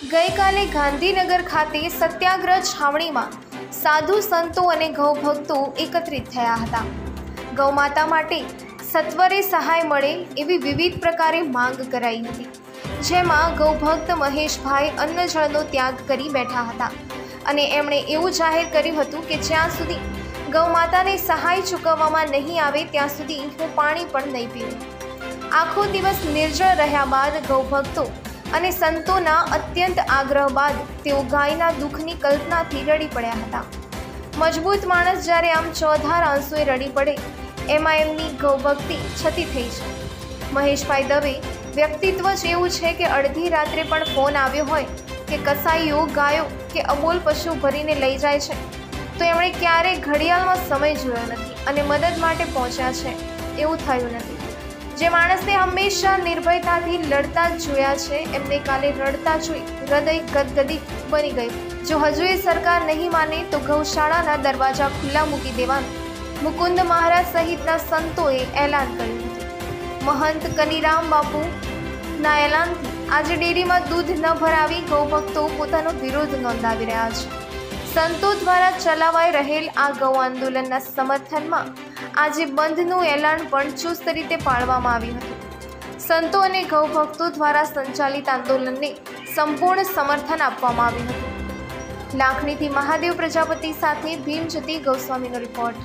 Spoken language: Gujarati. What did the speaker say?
ગઈકાલે ગાંધીનગર ખાતે સત્યાગ્રહ છાવણીમાં સાધુ સંતો અને ગૌભક્તો એકત્રિત થયા હતા. ગૌમાતા માટે સત્વરે સહાય મળે એવી વિવિધ પ્રકારે માંગ કરાઈ હતી. જેમાં ગૌભક્ત મહેશભાઈ અન્નજળનો ત્યાગ કરી બેઠા હતા. અને એમણે એવું જાહેર કર્યું હતું કે જ્યાં સુધી ગૌમાતાને સહાય ચૂકવવામાં નહીં આવે, ત્યાં સુધી હું પાણી પણ નહીં પીવું. આખો દિવસ નિર્જળ રહ્યા બાદ ગૌભક્તો અને સંતોના અત્યંત આગ્રહ બાદ તેઓ ગાયના દુઃખની કલ્પનાથી રડી પડ્યા હતા. મજબૂત માણસ જ્યારે આમ ચોધાર આંસુએ રડી પડે, એમાં એમની ગૌભક્તિ છતી થઈ છે. મહેશભાઈ દવે, વ્યક્તિત્વ જ એવું છે કે અડધી રાત્રે પણ ફોન આવ્યો હોય, કે કસાઈઓ, ગાયો કે અબોલ પશુ ભરીને લઈ જાય છે. તો એમણે ક્યારેય ઘડિયાળમાં સમય જોયો નથી અને મદદ માટે પહોંચ્યા છે. એવું થયું નથી. જે માણસને હંમેશા નિર્ભયતાથી લડતા જોયા છે, એમને કાલે રડતા જોઈ હૃદય ગદગદિત બની ગયું જો હજુ એ સરકાર નહીં માને, તો ગૌશાળાના દરવાજા ખુલ્લા મૂકી દેવાનું. મુકુંદ મહારાજ સહિતના સંતોએ એલાન કર્યું હતું. મહંત કનીરામ બાપુ ના એલાનથી આજે ડેરીમાં દૂધ ન ભરાવી ગૌભક્તો પોતાનો વિરોધ નોંધાવી રહ્યા છે. સંતો દ્વારા ચલાવાઈ રહેલ આ ગૌ આંદોલનના સમર્થનમાં આજે બંધનું એલાન પણ ચુસ્ત રીતે પાળવામાં આવ્યું હતું. સંતો અને ગૌભક્તો દ્વારા સંચાલિત આંદોલનને સંપૂર્ણ સમર્થન આપવામાં આવ્યું હતું. લાખણીથી મહાદેવ પ્રજાપતિ સાથે ભીમજતી ગૌસ્વામીનો રિપોર્ટ.